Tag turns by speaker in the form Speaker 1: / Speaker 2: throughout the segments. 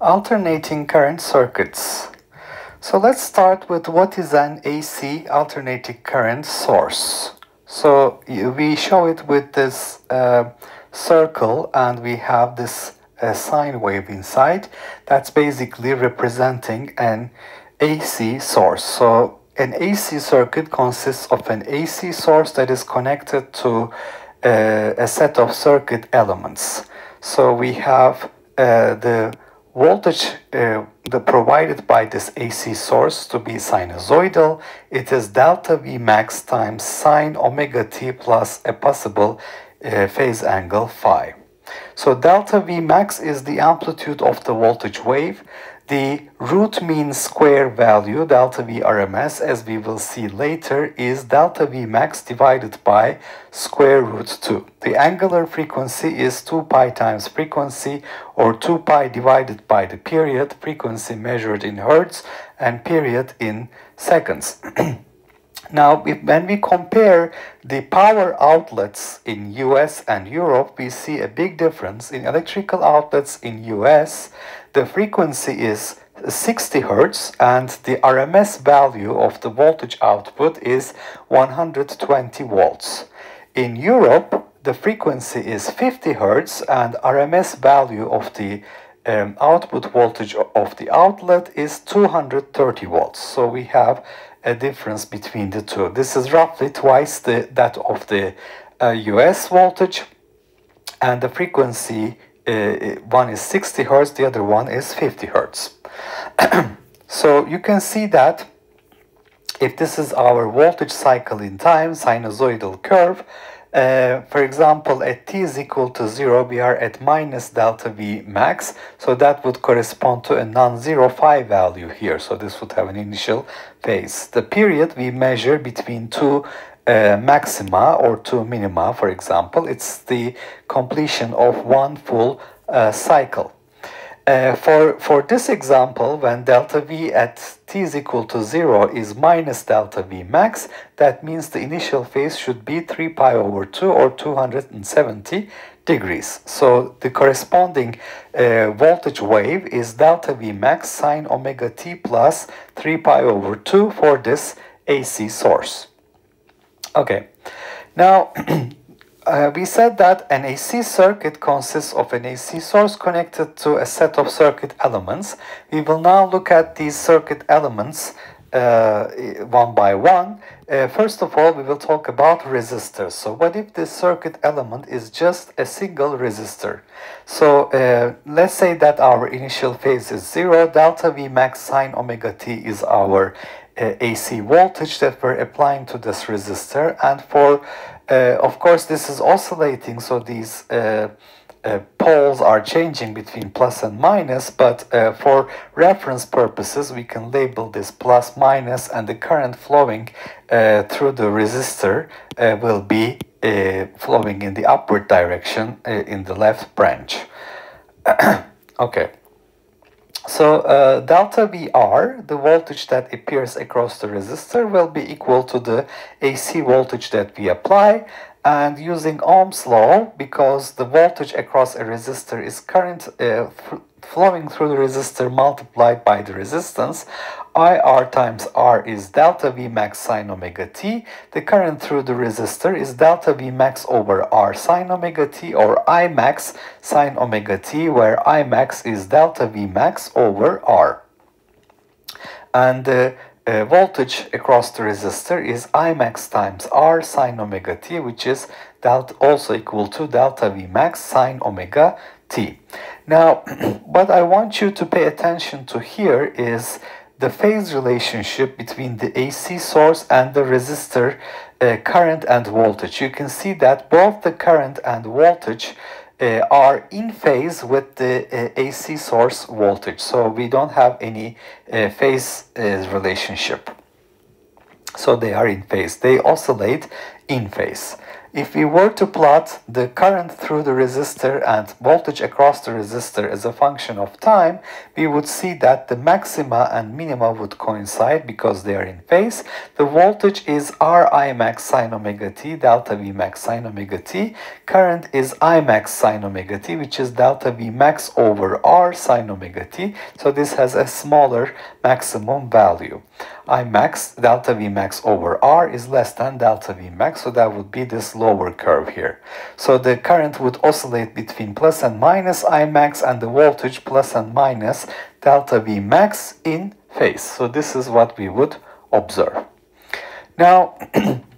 Speaker 1: Alternating current circuits. So let's start with what is an AC alternating current source. So we show it with this uh, circle and we have this uh, sine wave inside. That's basically representing an AC source. So an AC circuit consists of an AC source that is connected to uh, a set of circuit elements. So we have uh, the voltage uh, the provided by this AC source to be sinusoidal. It is delta V max times sine omega t plus a possible uh, phase angle phi. So delta V max is the amplitude of the voltage wave. The root mean square value, delta V RMS, as we will see later, is delta V max divided by square root 2. The angular frequency is 2 pi times frequency, or 2 pi divided by the period, frequency measured in hertz, and period in seconds. Now, if, when we compare the power outlets in US and Europe, we see a big difference. In electrical outlets in US, the frequency is 60 hertz and the RMS value of the voltage output is 120 volts. In Europe, the frequency is 50 hertz and RMS value of the um, output voltage of the outlet is 230 volts. So we have a difference between the two. This is roughly twice the, that of the uh, US voltage and the frequency uh, one is 60 hertz, the other one is 50 hertz. so you can see that if this is our voltage cycle in time, sinusoidal curve, uh, for example, at t is equal to 0, we are at minus delta V max. So that would correspond to a non-zero phi value here. So this would have an initial phase. The period we measure between two uh, maxima or two minima, for example, it's the completion of one full uh, cycle. Uh, for, for this example, when delta V at t is equal to 0 is minus delta V max, that means the initial phase should be 3 pi over 2 or 270 degrees. So the corresponding uh, voltage wave is delta V max sine omega t plus 3 pi over 2 for this AC source. Okay, now uh, we said that an AC circuit consists of an AC source connected to a set of circuit elements. We will now look at these circuit elements uh, one by one. Uh, first of all, we will talk about resistors. So what if this circuit element is just a single resistor? So uh, let's say that our initial phase is 0, delta V max sine omega t is our uh, AC voltage that we're applying to this resistor and for uh, of course this is oscillating so these uh, uh, poles are changing between plus and minus but uh, for reference purposes we can label this plus minus and the current flowing uh, through the resistor will be flowing in the upward direction in the left branch. Okay so uh, delta VR, the voltage that appears across the resistor, will be equal to the AC voltage that we apply. And using Ohm's law, because the voltage across a resistor is current uh, flowing through the resistor multiplied by the resistance, IR times R is delta V max sine omega t. The current through the resistor is delta V max over R sine omega t or I max sine omega t where I max is delta V max over R. And the uh, voltage across the resistor is I max times R sine omega t which is delta also equal to delta V max sine omega t. Now what I want you to pay attention to here is the phase relationship between the AC source and the resistor uh, current and voltage. You can see that both the current and voltage uh, are in phase with the uh, AC source voltage. So we don't have any uh, phase uh, relationship. So they are in phase. They oscillate in phase. If we were to plot the current through the resistor and voltage across the resistor as a function of time, we would see that the maxima and minima would coincide because they are in phase. The voltage is Ri max sine omega t, delta V max sine omega t. Current is I max sine omega t, which is delta V max over R sine omega t. So this has a smaller maximum value. I max delta V max over R is less than delta V max, so that would be this lower curve here. So the current would oscillate between plus and minus I max and the voltage plus and minus delta V max in phase. So this is what we would observe. Now,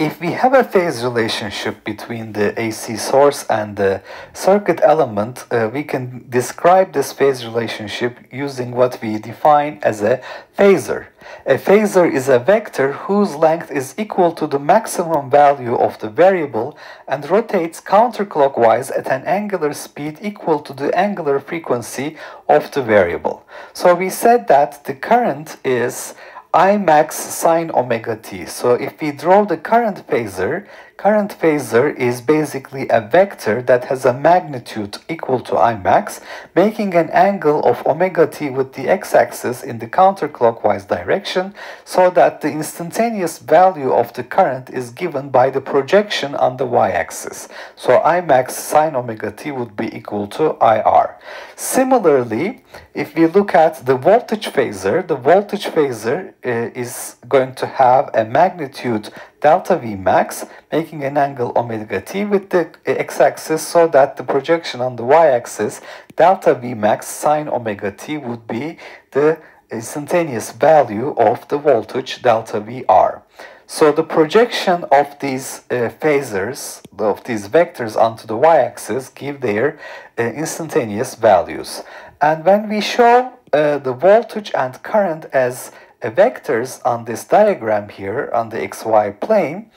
Speaker 1: if we have a phase relationship between the AC source and the circuit element, uh, we can describe this phase relationship using what we define as a phasor. A phasor is a vector whose length is equal to the maximum value of the variable and rotates counterclockwise at an angular speed equal to the angular frequency of the variable. So we said that the current is I max sine omega t. So if we draw the current phasor, current phasor is basically a vector that has a magnitude equal to I max, making an angle of omega t with the x-axis in the counterclockwise direction so that the instantaneous value of the current is given by the projection on the y-axis. So I max sine omega t would be equal to IR. Similarly, if we look at the voltage phasor, the voltage phasor uh, is going to have a magnitude delta V max, making an angle omega t with the x-axis so that the projection on the y-axis, delta V max sine omega t would be the instantaneous value of the voltage delta VR. So the projection of these uh, phasors, of these vectors onto the y-axis give their uh, instantaneous values. And when we show uh, the voltage and current as uh, vectors on this diagram here on the xy plane,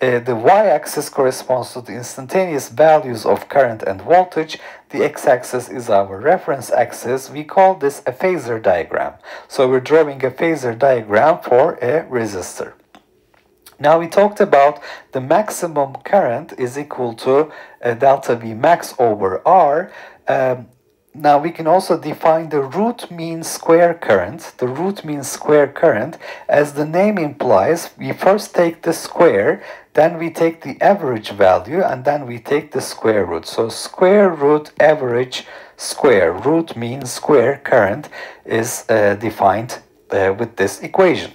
Speaker 1: uh, the y-axis corresponds to the instantaneous values of current and voltage. The x-axis is our reference axis. We call this a phasor diagram. So we're drawing a phasor diagram for a resistor. Now we talked about the maximum current is equal to uh, delta V max over R. Um, now we can also define the root mean square current, the root mean square current, as the name implies, we first take the square, then we take the average value, and then we take the square root. So square root average square, root mean square current is uh, defined uh, with this equation.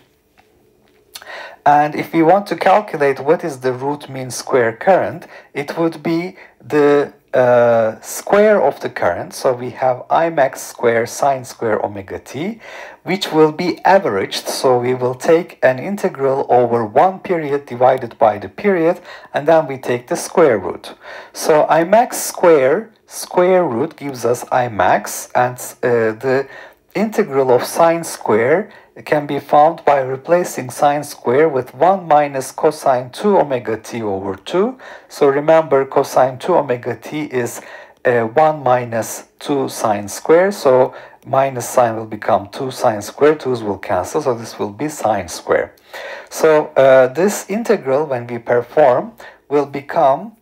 Speaker 1: And if we want to calculate what is the root mean square current, it would be the uh, square of the current. So we have I max square sine square omega t, which will be averaged. So we will take an integral over one period divided by the period, and then we take the square root. So I max square square root gives us I max, and uh, the integral of sine square can be found by replacing sine square with 1 minus cosine 2 omega t over 2. So remember cosine 2 omega t is uh, 1 minus 2 sine square. So minus sine will become 2 sine square. 2's will cancel. So this will be sine square. So uh, this integral when we perform will become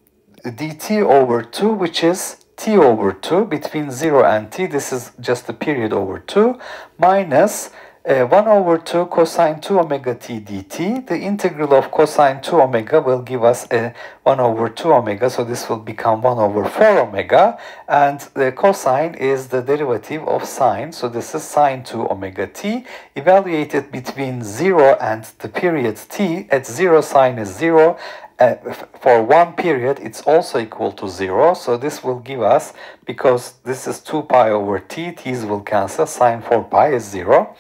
Speaker 1: dt over 2 which is t over 2 between 0 and t. This is just the period over 2 minus uh, 1 over 2 cosine 2 omega t dt. The integral of cosine 2 omega will give us a 1 over 2 omega, so this will become 1 over 4 omega. And the cosine is the derivative of sine, so this is sine 2 omega t. Evaluated between 0 and the period t, at 0 sine is 0, uh, for one period it's also equal to 0 so this will give us because this is 2 pi over t t's will cancel sine 4 pi is 0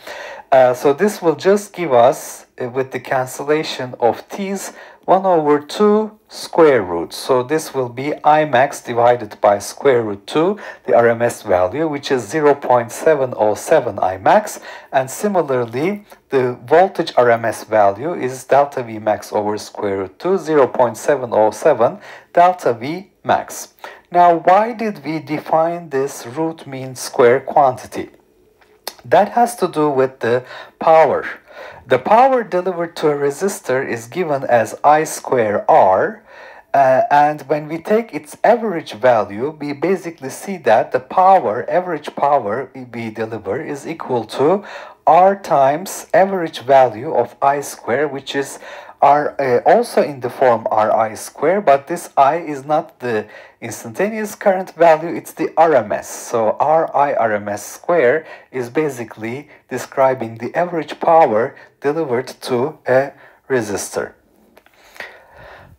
Speaker 1: uh, so this will just give us, uh, with the cancellation of t's, 1 over 2 square root. So this will be I max divided by square root 2, the RMS value, which is 0.707 I max. And similarly, the voltage RMS value is delta V max over square root 2, 0.707 delta V max. Now, why did we define this root mean square quantity? That has to do with the power. The power delivered to a resistor is given as I square R. Uh, and when we take its average value, we basically see that the power, average power we deliver is equal to r times average value of I square, which is are uh, also in the form Ri square, but this I is not the instantaneous current value, it's the RMS. So Ri RMS square is basically describing the average power delivered to a resistor.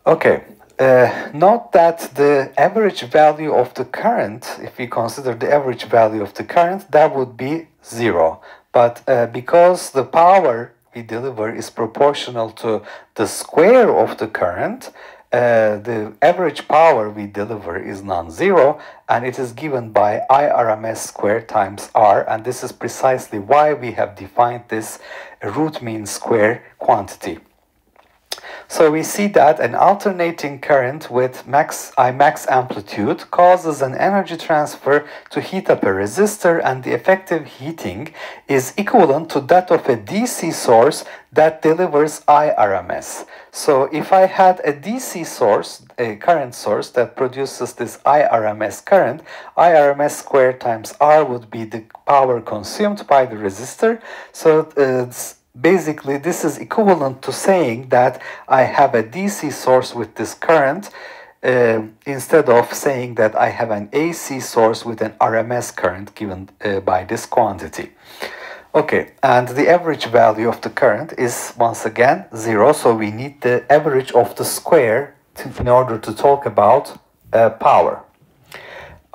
Speaker 1: Okay, uh, note that the average value of the current, if we consider the average value of the current, that would be zero. But uh, because the power we deliver is proportional to the square of the current, uh, the average power we deliver is non-zero and it is given by I RMS square times R and this is precisely why we have defined this root mean square quantity. So we see that an alternating current with max I max amplitude causes an energy transfer to heat up a resistor and the effective heating is equivalent to that of a DC source that delivers IRMS. So if I had a DC source, a current source that produces this IRMS current, IRMS squared times R would be the power consumed by the resistor. So uh, basically this is equivalent to saying that I have a DC source with this current uh, instead of saying that I have an AC source with an RMS current given uh, by this quantity. Okay, and the average value of the current is once again zero, so we need the average of the square to, in order to talk about uh, power.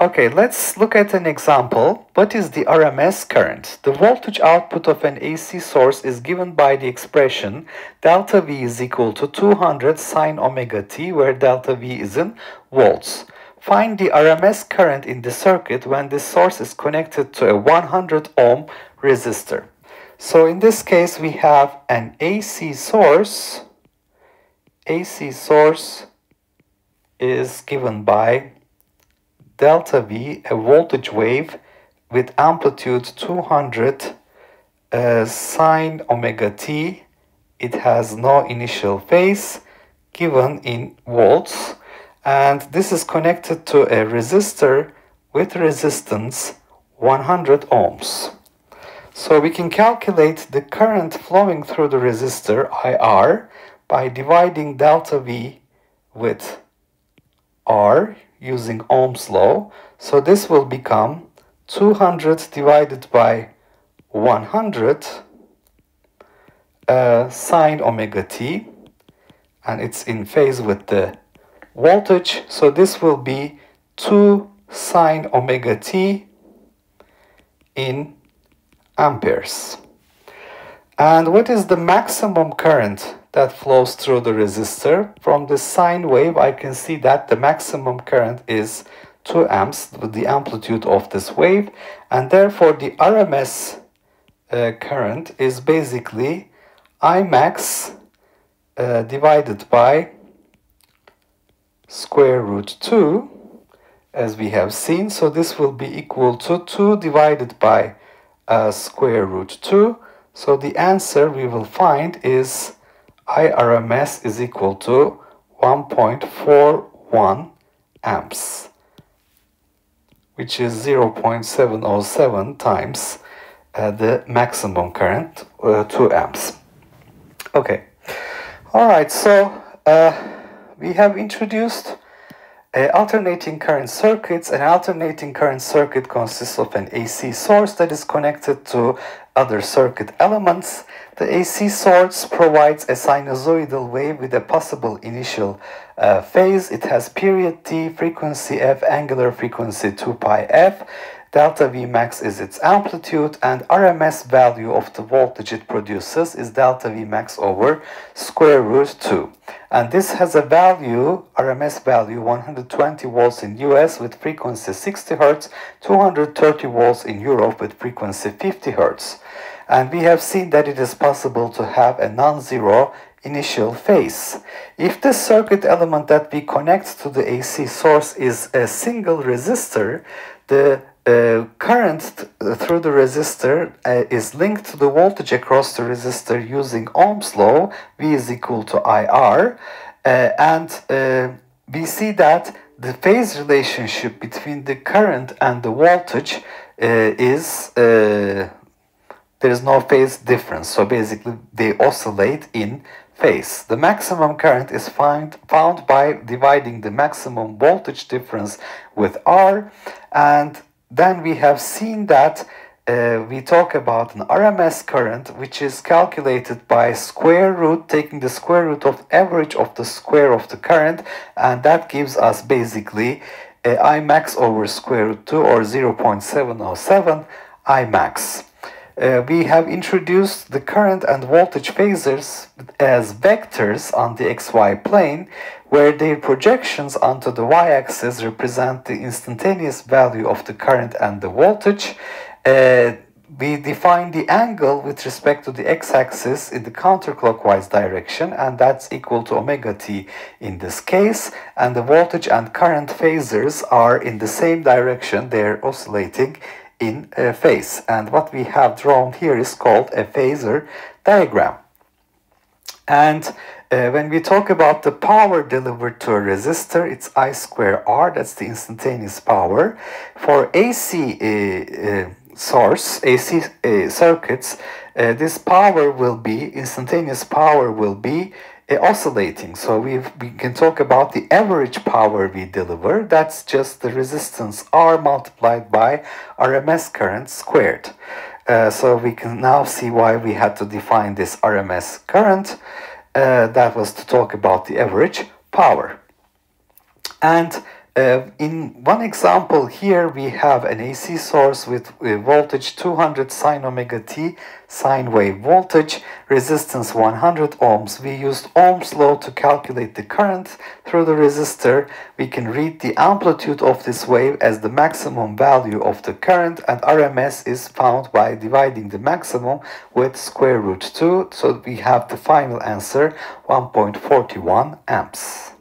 Speaker 1: Okay, let's look at an example. What is the RMS current? The voltage output of an AC source is given by the expression delta V is equal to 200 sine omega t, where delta V is in volts. Find the RMS current in the circuit when the source is connected to a 100 ohm resistor. So in this case, we have an AC source. AC source is given by delta V, a voltage wave with amplitude 200 uh, sine omega t. It has no initial phase given in volts and this is connected to a resistor with resistance 100 ohms. So we can calculate the current flowing through the resistor IR by dividing delta V with R using Ohm's law. So this will become 200 divided by 100 uh, sine omega t and it's in phase with the voltage so this will be 2 sine omega t in amperes and what is the maximum current that flows through the resistor. From the sine wave, I can see that the maximum current is 2 amps with the amplitude of this wave, and therefore the RMS uh, current is basically I max uh, divided by square root 2 as we have seen. So this will be equal to 2 divided by uh, square root 2. So the answer we will find is IRMS is equal to 1.41 amps, which is 0.707 times uh, the maximum current, uh, 2 amps. Okay, all right, so uh, we have introduced uh, alternating current circuits. An alternating current circuit consists of an AC source that is connected to other circuit elements. The AC source provides a sinusoidal wave with a possible initial uh, phase. It has period t, frequency f, angular frequency 2 pi f. Delta V max is its amplitude and RMS value of the voltage it produces is delta V max over square root 2. And this has a value, RMS value 120 volts in US with frequency 60 Hz, 230 volts in Europe with frequency 50 Hz. And we have seen that it is possible to have a non-zero initial phase. If the circuit element that we connect to the AC source is a single resistor, the uh, current through the resistor uh, is linked to the voltage across the resistor using Ohm's law, V is equal to IR, uh, and uh, we see that the phase relationship between the current and the voltage uh, is there is no phase difference. So basically they oscillate in phase. The maximum current is find, found by dividing the maximum voltage difference with R and then we have seen that uh, we talk about an RMS current which is calculated by square root taking the square root of average of the square of the current and that gives us basically uh, I max over square root 2 or 0.707 I max. Uh, we have introduced the current and voltage phasors as vectors on the xy plane where their projections onto the y-axis represent the instantaneous value of the current and the voltage. Uh, we define the angle with respect to the x-axis in the counterclockwise direction and that's equal to omega t in this case and the voltage and current phasors are in the same direction they're oscillating in a phase and what we have drawn here is called a phasor diagram and uh, when we talk about the power delivered to a resistor, it's I square R, that's the instantaneous power. For AC uh, uh, source, AC uh, circuits, uh, this power will be, instantaneous power will be oscillating. So we we can talk about the average power we deliver. That's just the resistance R multiplied by RMS current squared. Uh, so we can now see why we had to define this RMS current. Uh, that was to talk about the average power. And uh, in one example here we have an AC source with uh, voltage 200 sine omega t sine wave voltage, resistance 100 ohms. We used Ohm's law to calculate the current through the resistor. We can read the amplitude of this wave as the maximum value of the current and RMS is found by dividing the maximum with square root 2. So we have the final answer 1.41 amps.